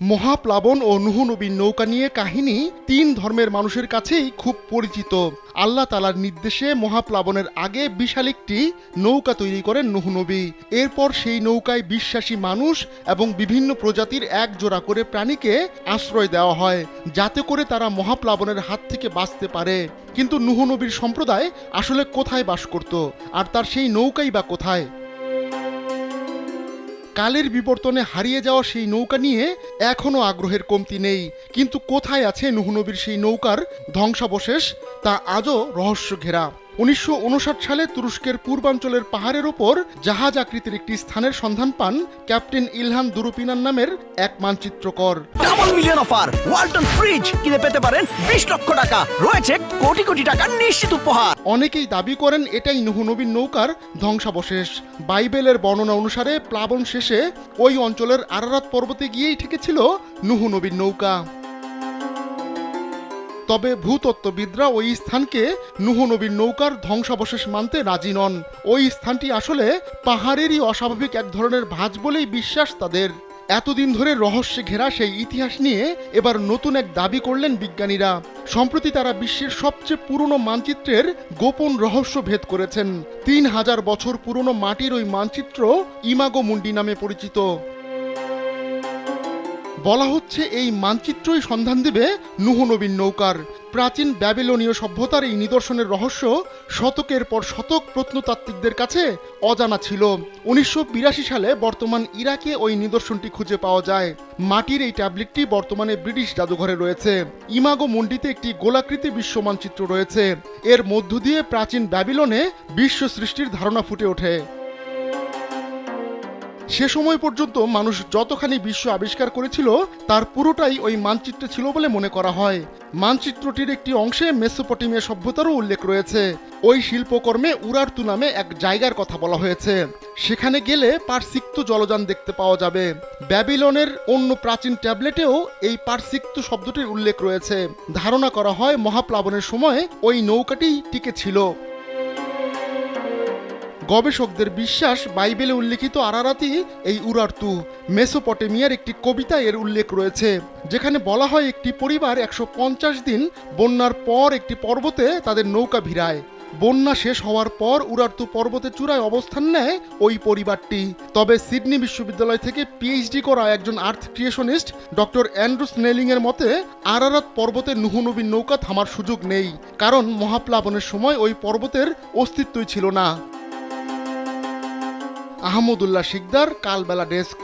মহাপ্লাবন ও নুহ নবীর নৌকা নিয়ে কাহিনী তিন ধর্মের মানুষের কাছেই খুব পরিচিত। আল্লাহ তালার নির্দেশে মহাপ্লাবনের আগে বিশাল একটি নৌকা তৈরি করেন নুহ নবী। এরপর সেই নৌকায় বিশ্বাসী মানুষ এবং বিভিন্ন প্রজাতির এক জোড়া করে প্রাণীকে আশ্রয় দেওয়া হয়, যাতে করে তারা মহাপ্লাবনের হাত থেকে বাঁচতে পারে। কিন্তু নুহ নবীর সম্প্রদায় আসলে কোথায় বাস করত? আর তার সেই নৌকাই বা কোথায়? কালের বিবর্তনে হারিয়ে যাওয়া সেই নৌকা নিয়ে এখনও আগ্রহের কমতি নেই। কিন্তু কোথায় আছে নুহনবীর সেই নৌকার ধ্বংসাবশেষ, তা আজও রহস্য ঘেরা উনিশশো উনষাট সালে তুরস্কের পূর্বাঞ্চলের পাহাড়ের ওপর জাহাজ আকৃতির একটি স্থানের সন্ধান পান ক্যাপ্টেন ইলহান দুরুপিনান নামের এক মানচিত্রকর। Double million offer Walton fridge কিনে পেতে পারেন বিশ লক্ষ টাকা। রয়েছে কোটি কোটি টাকার নিশ্চিত উপহার। অনেকেই দাবি করেন এটাই নুহনবীর নৌকার ধ্বংসাবশেষ। বাইবেলের বর্ণনা অনুসারে প্লাবন শেষে ওই অঞ্চলের আরারাত পর্বতে গিয়েই ঠেকেছিল নুহনবীর নৌকা। তবে ভূতত্ত্ববিদরা ওই স্থানকে নুহ নবীর নৌকার ধ্বংসাবশেষ মানতে রাজি নন। ওই স্থানটি আসলে পাহাড়েরই অস্বাভাবিক এক ধরনের ভাঁজ বলেই বিশ্বাস তাদের। এতদিন ধরে রহস্যে ঘেরা সেই ইতিহাস নিয়ে এবার নতুন এক দাবি করলেন বিজ্ঞানীরা। সম্প্রতি তারা বিশ্বের সবচেয়ে পুরনো মানচিত্রের গোপন রহস্য ভেদ করেছেন। তিন হাজার বছর পুরনো মাটির ওই মানচিত্র ইমাগো মুন্ডি নামে পরিচিত। বলা হচ্ছে এই মানচিত্রই সন্ধান দেবে নুহ নবীন নৌকার। প্রাচীন ব্যাবিলনীয় সভ্যতার এই নিদর্শনের রহস্য শতকের পর শতক প্রত্নতাত্ত্বিকদের কাছে অজানা ছিল। উনিশশো বিরাশি সালে বর্তমান ইরাকে ওই নিদর্শনটি খুঁজে পাওয়া যায়। মাটির এই ট্যাবলেটটি বর্তমানে ব্রিটিশ জাদুঘরে রয়েছে। ইমাগো মন্ডিতে একটি গোলাকৃতি বিশ্ব মানচিত্র রয়েছে। এর মধ্য দিয়ে প্রাচীন ব্যাবিলনে বিশ্ব সৃষ্টির ধারণা ফুটে ওঠে। সে সময় পর্যন্ত মানুষ যতখানি বিশ্ব আবিষ্কার করেছিল, তার পুরোটাই ওই মানচিত্রে ছিল বলে মনে করা হয়। মানচিত্রটির একটি অংশে মেসোপটেমিয়া সভ্যতারও উল্লেখ রয়েছে। ওই শিল্পকর্মে উরার্তু নামে এক জায়গার কথা বলা হয়েছে। সেখানে গেলে পার্সিক্ত জলযান দেখতে পাওয়া যাবে। ব্যাবিলনের অন্য প্রাচীন ট্যাবলেটেও এই পার্সিক্ত শব্দটির উল্লেখ রয়েছে। ধারণা করা হয় মহাপ্লাবনের সময় ওই নৌকাটি টিকে ছিল। গবেষকদের বিশ্বাস, বাইবেলে উল্লেখিত আরারাতি এই উরার্তু, মেসোপটেমিয়ার একটি কবিতা এর উল্লেখ রয়েছে, যেখানে বলা হয় একটি পরিবার একশো পঞ্চাশ দিন বন্যার পর একটি পর্বতে তাদের নৌকা ভিড়ায়। বন্যা শেষ হওয়ার পর উরার্তু পর্বতের চূড়ায় অবস্থান নেয় ওই পরিবারটি। তবে সিডনি বিশ্ববিদ্যালয় থেকে পিএইচডি করা একজন আর্থ ক্রিয়েশনিস্ট, ডক্টর অ্যান্ড্রু স্নেলিং এর মতে, আরারাত পর্বতে নুহুনবীর নৌকা থামার সুযোগ নেই, কারণ মহাপ্লাবনের সময় ওই পর্বতের অস্তিত্বই ছিল না। Ahmadullah Sikdar Kalbela desk.